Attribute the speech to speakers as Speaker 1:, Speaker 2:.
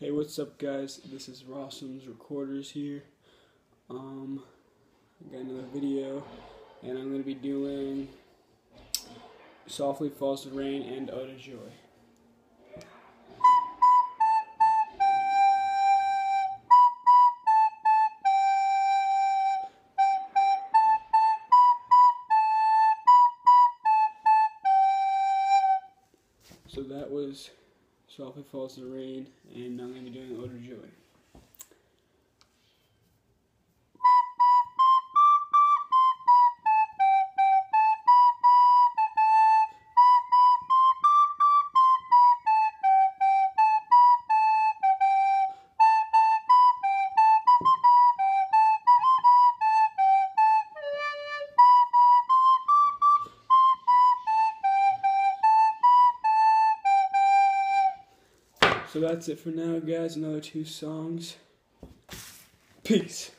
Speaker 1: Hey, what's up, guys? This is Rossum's Recorders here. Um, I got another video, and I'm gonna be doing "Softly Falls the Rain" and "Ode to Joy." So that was Softly Falls the Rain, and I'm going to be doing So that's it for now, guys. Another two songs. Peace.